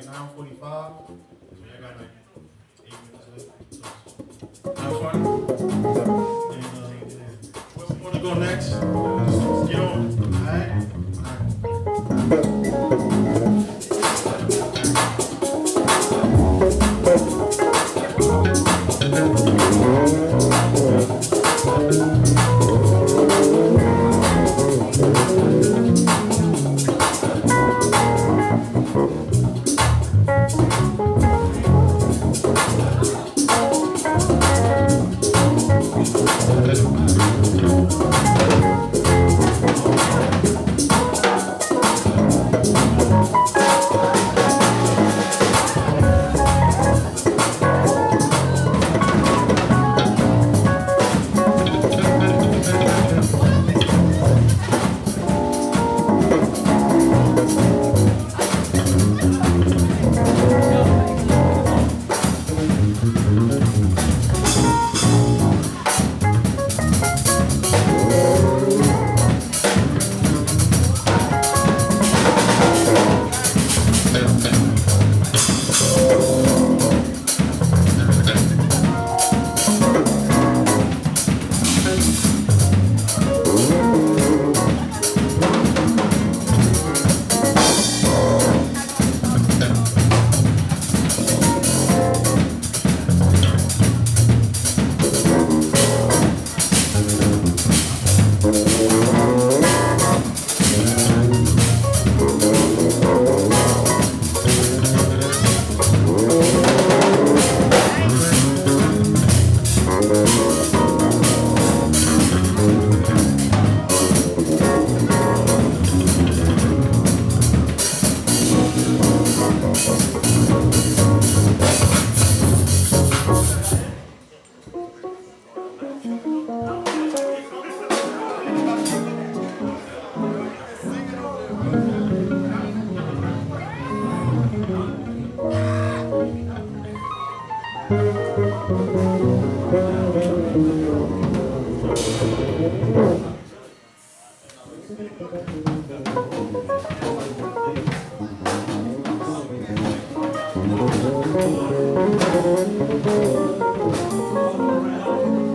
Forty-five, so I got like eight minutes left. Have fun. And, uh, whoever wanna go next, just get on, Thank you.